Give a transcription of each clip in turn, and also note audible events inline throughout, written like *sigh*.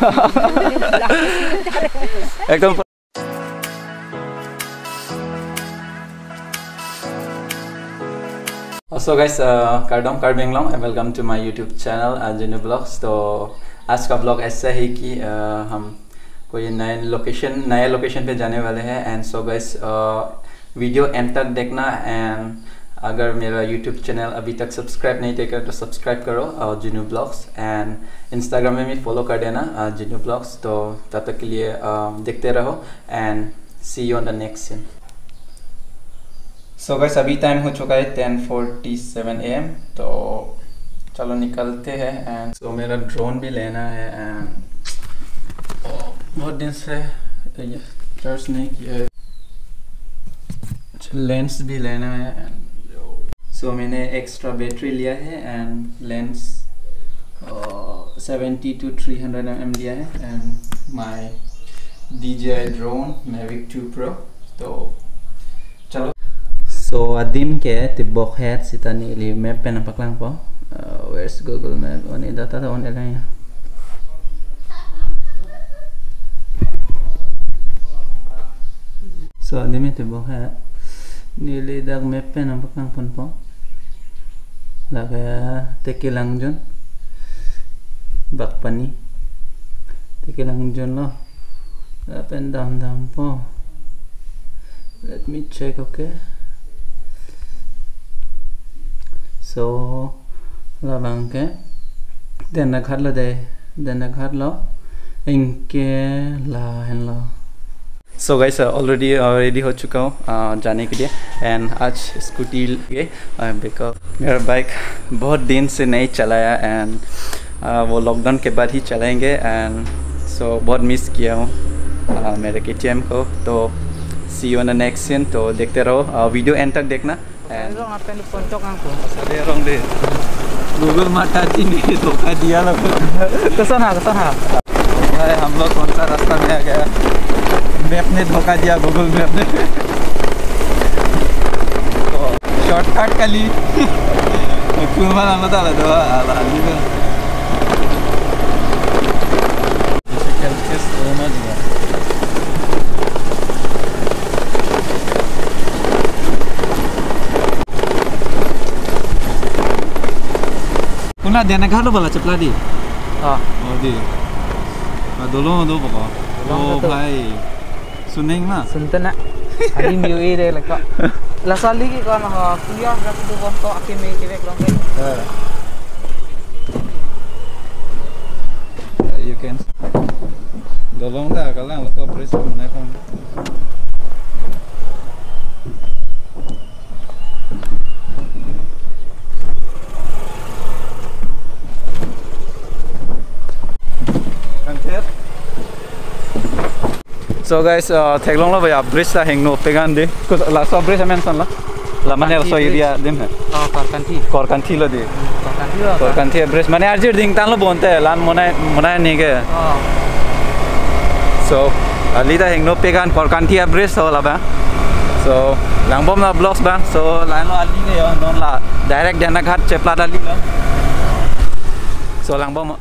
*laughs* एकदम so guys कार्डम कार्बिंग long welcome to my YouTube channel Jinu blogs तो आज का ब्लॉग ऐसा है कि uh, हम कोई नए लोकेशन नए लोकेशन पे जाने वाले हैं। And so guys video end तक देखना एंड अगर मेरा यूट्यूब चैनल अभी तक सब्सक्राइब नहीं किया तो सब्सक्राइब करो जिनू ब्लॉग्स एंड इंस्टाग्राम में भी फॉलो कर देना जिनू ब्लॉग्स। तो तब तक के लिए uh, देखते रहो and see you on the next scene so guys अभी टाइम हो चुका है ten forty seven A M तो चलो निकलते हैं एंड सो मेरा ड्रोन भी लेना है एंड बहुत दिन से चार्ज नहीं किया है। लेंस भी लेना है सो so, मैंने एक्स्ट्रा बैटरी लिया है and lens seventy two three hundred M लिया है and my D drone Mavic two pro तो चलो। सो अदीम के तिब्बो खैर सीता लिए मैप पे ना पकड़ा को वेयर्स गूगल मैप वो नहीं जाता था वो नहीं लाया सो अदीम के तिब्बो खैर नीले दाग मैप पे ना पकड़ा पन लगे लांग जो बागपानी देखे लांग जो लापन दाम दाम पो लेटमी चेक ओके सो लगे देना घर लो दे देना घर लो इनके ला हेन लो सो गाइस ऑलरेडी रेडी हो चुका हूँ uh, जाने के लिए। एंड आज स्कूटी लिए बिकॉज़ मेरा बाइक बहुत दिन से नहीं चलाया एंड uh, वो लॉकडाउन के बाद ही चलाएँगे एंड सो so, बहुत मिस किया हूँ uh, मेरे के टी को। तो see you in next scene तो देखते रहो वीडियो एंड तक देखना। Deh. Google mata ini धोखा दिया। लोग kesana अरे हम लोग कौन सा रास्ता में आ गया? ম্যাপ নিয়ে ধোকা দিয়া গুগল ম্যাপ তো শর্টকাট খালি কুলমান আলাদা আলাদা আলাদা Kuna dia nak halu bala cepla di. Ah, oh di. Dolong do pokok. Oh, bye. Suning mah. Sunten nak. Hari ni ui deh lekak. Lah sali ki kan ha kuliah eh. rak ya, tu bon to akhir ni. You can. Dalam dah kalau lekak present. So guys, uh, teglong lah bayar bridge dah hang no pegan deh. Kus lah so bridge mention lah. Lah mana so area dim hai. oh korkan thi Kor kanthi lo deh. korkan thi lo Kor kanthi bridge mana arjir ding tan lo bonte lan mona mona ni ke. oh So, ali dah hang no pegan kor kanthi bridge so lah ba. So, lang bom lah blocks ba. So, lan lo ali ke yo non lah direct dana ghat chepla dali. So, lang bom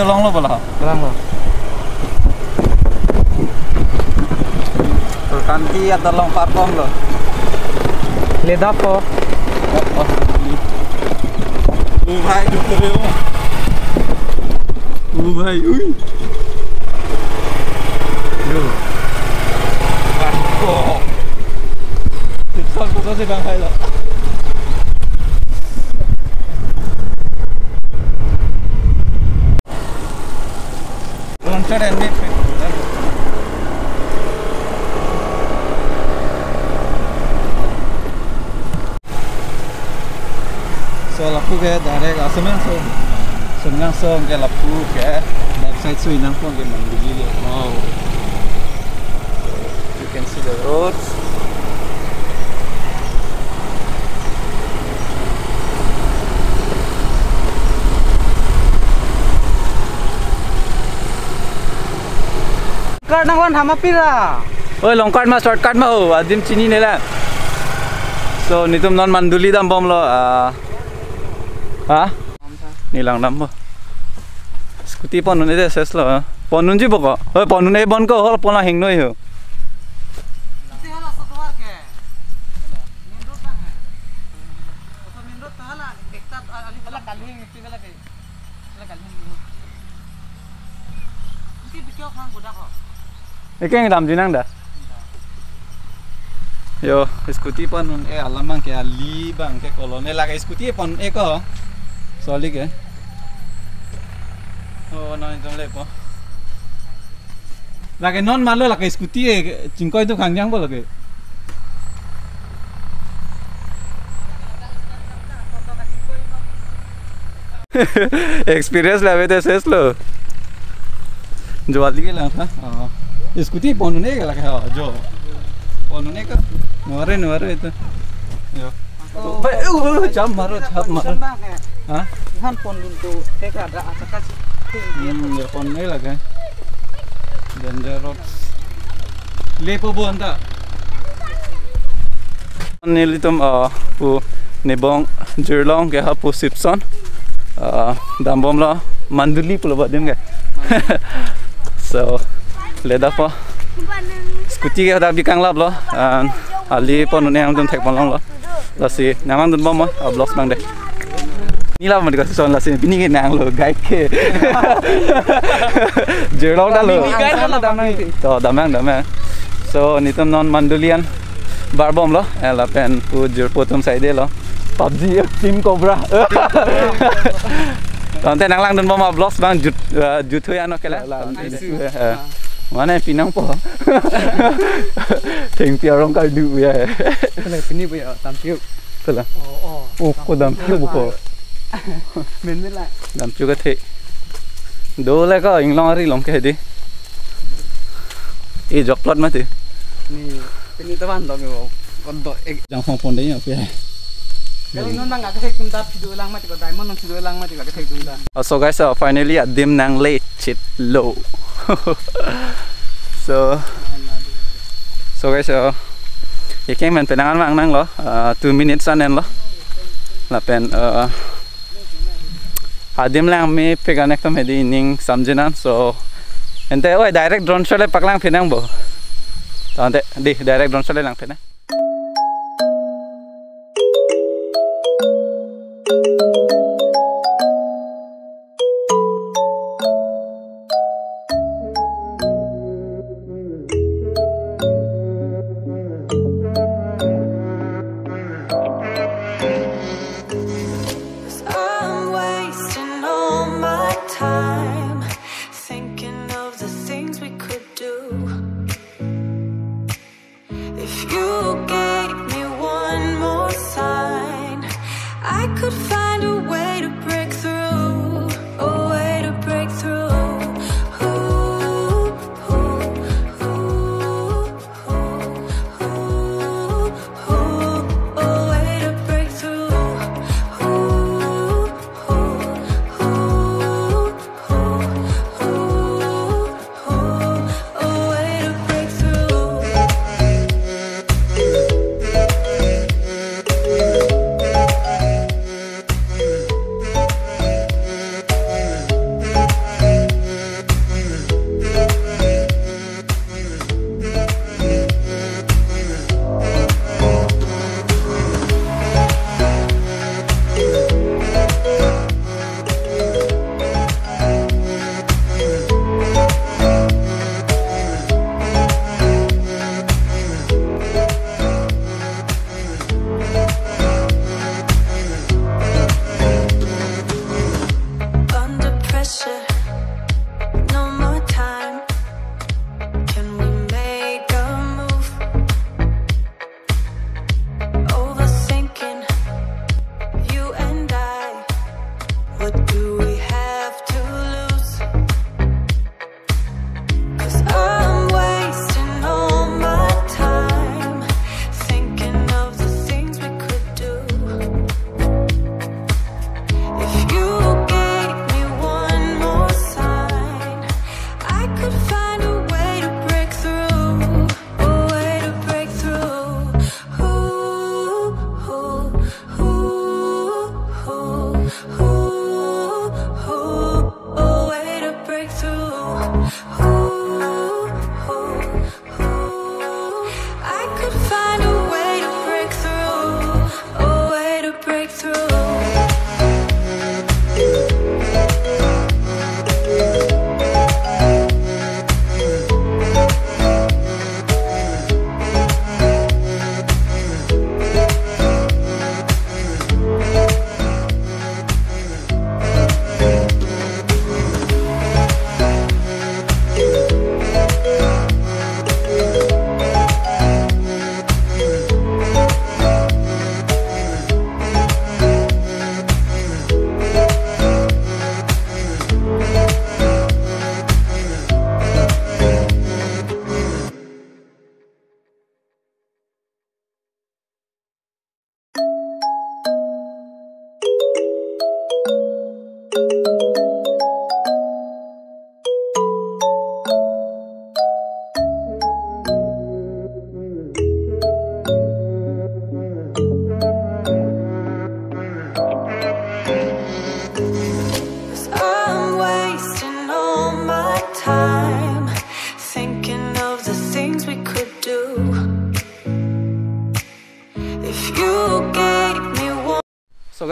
នៅឡងលោបឡាឡងលោ Tangki ada long parpom loh. Leda po. Ubay dutrio. Ubay uy. Yo. Parpom. Tidak tahu bangkok, sih bang Hai lah. After NA So lapu ke dari asam langsung senang song ke lapu ke dari pun ke. Wow. You can see the roads. longkar nang wan hama pira. Oi longkar ma shortcut ma Oh adim chini nela. So nitum non manduli dam bom lo. Ah. Ha? Ni lang nam bo. Skuti ponun ide ses lo. Ponun ji kok? Oh ponun e bon ko hol pona hing noi ho. Kalau yang itu nggak lagi, nggak kalau yang itu. Mungkin bisa orang bodoh kok. pon la hing noi ho Nanti hala satu war ke. Main road nang hai. Osa main road hala ekta ali hala kalhi ngi tinggal ke. Hala kalhi ngi. Nanti bikyo khang goda ko. e keng dam ji nang da yo scooty pon nun e alamang ke ali bang ke kolone la ke scooty pon e ko soli ke oh no jong le po la ke non malo la ke scooty e chingkoi tu khang jang bo la ke *laughs* experience लावे थे cess लो जो वाली के लाता हां Diskuti ponun ega lah kaya jo. Ponun ega. Nuare nuare itu. Yo. Baik, uh, uh jam maro, jam maro. Eh. Hah? Han ponun tu ega ada atakas. Hmm, ya ponun nega kan. Danger roads. Lepo bu anda. Nilitum ah, pu nebong jerlong kaya pu ah, sipson. Ah, dambom lah manduli pulau buat dia kan. *laughs* So, leda po skuti da bi kang lab lo an ali po nu ne am dum thek lo la si nangang dum bom a blogs mang de ni la man dikasih soal la si bini ngi nang lo gai ke jerong da lo gai lo damang to damang damang so nitam non mandulian barbom lo elapen pu jur potom saide lo PUBG Team Cobra. Tante nang lang dan mama vlog bang jut jut hoy ano lah. মানে পিনাং পো thing পিয়া রং কাই দু ইয়া তলে পিনি বই দাম পিউ তলে ও ও ও কো দাম পিউ বো কো মেন মেন লাই দাম পিউ কা থে দো লে কা ইং লং রি লং কে দে এ জক প্লট মা তে নি পিনি তো বান দম ও কন দ এক জাং ফোন ফোন দে ইয়া পিয়া Oh, so guys uh, finally uh, at Dimnang Lake Chit Low *laughs* so so guys uh, ya keng men penangan mang nang lo uh, 2 minutes anen lo. Lapen uh, adim lang mi peganek tom hedi ning samjinan so ente oi direct drone shot le paklang phenang bo. Tante di direct drone shot le lang pinang.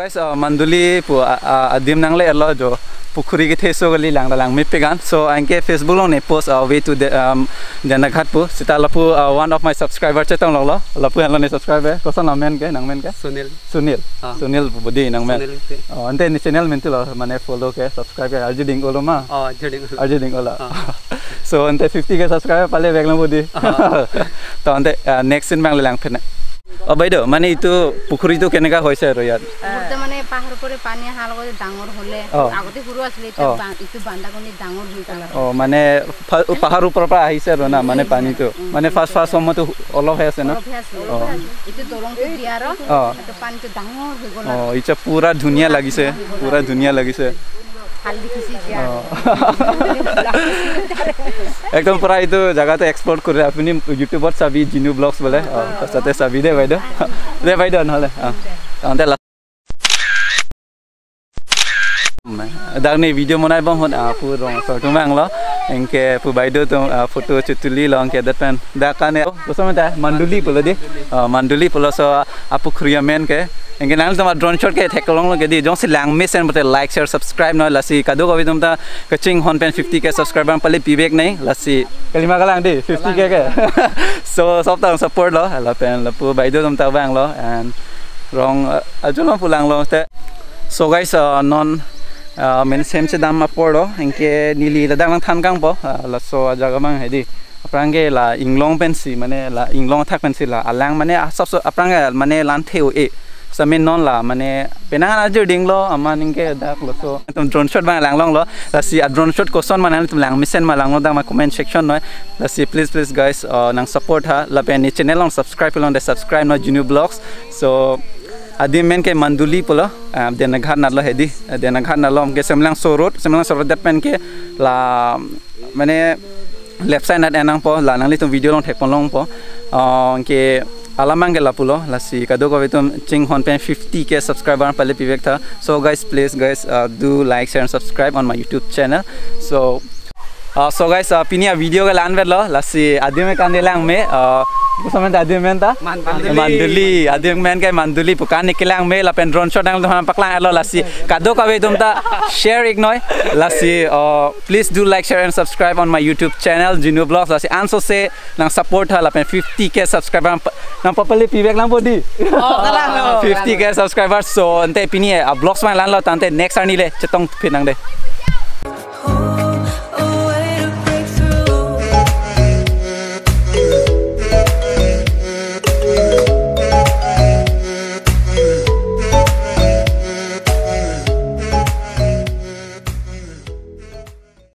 Guys, uh, manduli pu adim nang le lo jo पुखुरी के थे सो गली लांग लांग मिप पेगान सो आंके Facebook लो ने post way to घाट पु सिता लपु one of my subscriber चे तंग लो लपु हन ने सब्सक्राइबर कोसा नामेन के नंगमेन के सुनील सुनील। सुनील बुदी नंगमेन सुनील ते अंते नि चैनल मेंतु लो माने फॉलो के सब्सक्राइब के अर्जी डिंग ओलो मा अर्जी डिंग ओला सो अंते 50 के सब्सक्राइबर पाले बेगला बुदी तो अंते नेक्स्ट इन बांग लांग फेने অ বাইদেউ মানে এইটো পুখুৰীটো কেনেকুৱা হৈছে আৰু ইয়াত মানে পাহাৰৰ পৰা পানী অহাৰ লগতে ডাঙৰ হ'লে। আগতে সৰু আছিলে এতিয়া অ। বা- ইটো বান্দাকনি ডাঙৰ হৈ। অ মানে পাহাৰৰ ওপৰৰ পৰা আহিছে আৰু না মানে পানীটো মানে ফাৰ্ষ্ট ফাৰ্ষ্ট সময়টো অলপহে আছে ন অ এইটো পানীটো ডাঙৰ হৈ গ'ল অ আৰু। এতিয়া পুৰা ধুনীয়া লাগিছে পুৰা ধুনীয়া লাগিছে একদম পুরা এই জায়গাতে এক্সপ্লোর করে আপনি ইউটিউবত চাবি জিনু ব্লগস বলে তাতে চাবি দে বাইদ দে বাইদ নহলে দাঁড়ি ভিডিও বনাই বুম আংল এনকে পু বাইদেউ তো ফটো চুতুলি লঙ্কে দে মান্ডুলি পোলো দি মান্ডুলি পোলো সব আপু খুড়িয়া মেনকে engke nang drone shot ke thek long lo ke di jong si lang miss and but like share subscribe no lasi kado ko tum ta kaching hon pen 50 ke subscriber pale pibek nei lasi kalima kalang di 50 ke ke so sob tang support lo la pen la pu baido tum ta bang lo and rong ajulong pulang lo te so guys uh, non uh, men sem se dam apor do engke nili la dang than kang po uh, la so jaga mang hedi aprange la inglong pensi mane la inglong thak pensi la alang mane sab so aprange mane समीन नॉन ला मने पेना आज डिंगलो अमा निंगे दाक लसो तुम drone shot मा लांग लोंग लो लसी आ ड्रोन शॉट क्वेश्चन मा नानी तुम लांग मिसेन मा लांग दा मा कमेंट सेक्शन नय लसी प्लीज़ प्लीज़ गाइस नंग सपोर्ट हा लपे नि चैनल ऑन सब्सक्राइब लोंग दे सब्सक्राइब नो जुनियर ब्लॉग्स सो आदि मेन के मंदुली पोलो देन घर नालो हेदि देन घर नालो हमके सेमलांग सो रोड सेमलांग सो रोड दत पेन के ला मने लेफ़्ट साइड नत एनांग पो लानांगली तुम वीडियो लोंग थेक लोंग पो अ के si kado ko vetum ching hon pen 50 ke subscriber pale pivek tha so guys please guys uh, do like share and subscribe on my youtube channel so uh, so guys uh, pinia video ke lan lo la si adi me kan lang me uh, Kusama ta adi men ta Manduli. manduli adi men kai manduli pukan nikilang me la pen drone shot ang thon paklang elo lasi kado ka ve tum ta share ignoi lasi uh, please do like share and subscribe on my youtube channel Jinu Vlogs lasi anso se nang support ha la pen 50k subscriber nang- nang papali pibek lang bodi Oh, kalang lo. 50k subscriber so ante pini a vlogs man lan lo tante next ani le chetong pinang de